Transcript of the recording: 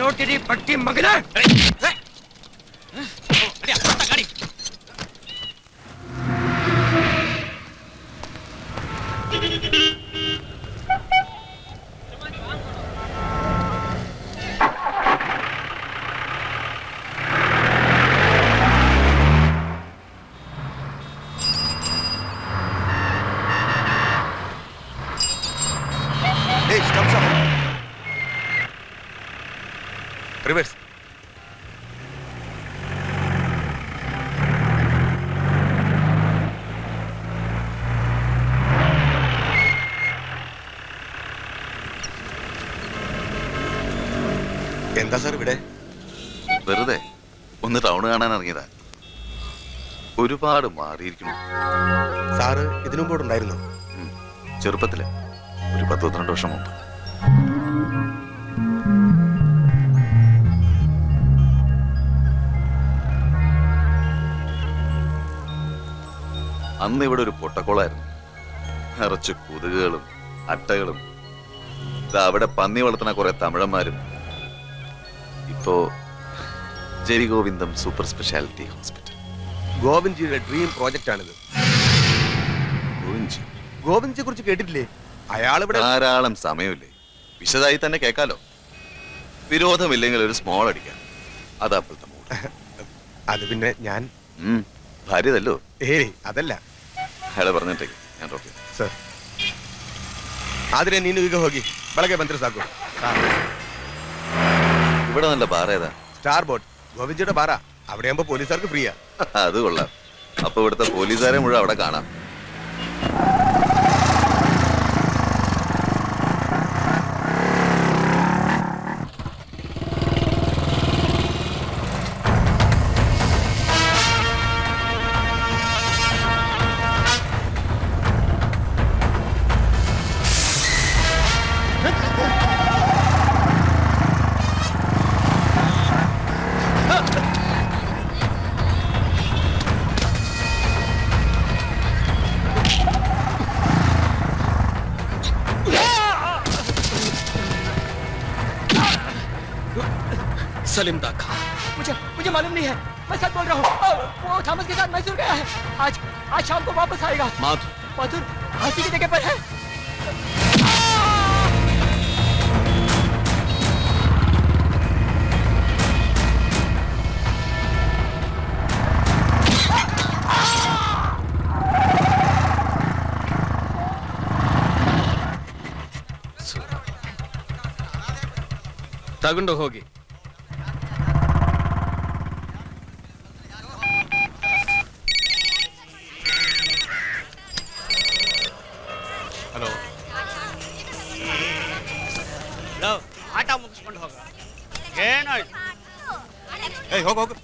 ನೋಟಿರಿ ಪಟ್ಟಿ ಮಗನ Hey, Reverse. എന്താ സാർ ഇവിടെ? വെറുതെ ഒന്ന് ടൗൺ കാണാൻ ഇറങ്ങിയതാ. ഒരുപാട് മാറിയിരിക്കുന്നു. സാറ് ഇതിനു മുമ്പ് ഇവിടെ ഉണ്ടായിരുന്നോ. ചെറുപ്പത്തിൽ. ഒരു പത്ത് പന്ത്രണ്ട് വർഷം മുമ്പ്. അന്ന് ഇവിടെ ഒരു പൊട്ടക്കോളായിരുന്നു. നിറച്ച് കൊതുകുകളും അട്ടകളും. അവിടെ പന്നി വളർത്തുന്ന കുറെ തമിഴന്മാരും. ഇപ്പോ ജരി ഗോവിന്ദം സൂപ്പർ സ്പെഷ്യാലിറ്റി ഹോസ്പിറ്റൽ. ഗോവിന്ദ്ജിയുടെ ഡ്രീം പ്രോജക്റ്റ് ആണിത് ഗോവിന്ദി. ഗോവിന്ദ്ജിയെ കുറിച്ച് കേട്ടിട്ടില്ലേ? അയാൾ ഇവിടെ ധാരാളം സമയമില്ലേ? വിശദമായി തന്നെ കേൾക്കാലോ. വിരോധമില്ലെങ്കിൽ ഒരു സ്മോൾ അടിക്കാം. അതാ അപ്പോഴത്തെ അത് പിന്നെ ഞാൻ ഭാര്യതല്ലോ. ഏയ് അതല്ല. ಅಯಾಳ ಬರ್ನೇಂತೆಗೆ ನಾನು ಓಕೆ ಸರ್ ಆದ್ರೆ ನೀನು ಈಗ ಹೋಗಿ ಬೆಳಗ್ಗೆ ಬಂದ್ರೆ ಸಾಕು ഇവിടെ നല്ല ബാർ ഏതാ സ്റ്റാർ ബോട്ട് ഗോവിന്ദജിയുടെ ബാറ അവിടെ ആകുമ്പോ പോലീസുകാർക്ക് ഫ്രീയാ അത് കൊള്ളാം അപ്പൊ ഇവിടുത്തെ പോലീസുകാരെ മുഴുവൻ അവിടെ കാണാം सलीम दा खान मुझे मुझे मालूम नहीं है मैं सच बोल रहा हूँ वो थॉमस के साथ मैसूर गया है आज आज शाम को वापस आएगा माधुर माथुर फांसी की जगह पर है ತಗೊಂಡು ಹೋಗಿ ಆಟ ಮುಗಿಸ್ಕೊಂಡು ಹೋಗ. ಏನಾಯ್ತು? ಏಯ್ ಹೋಗು ಹೋಗು.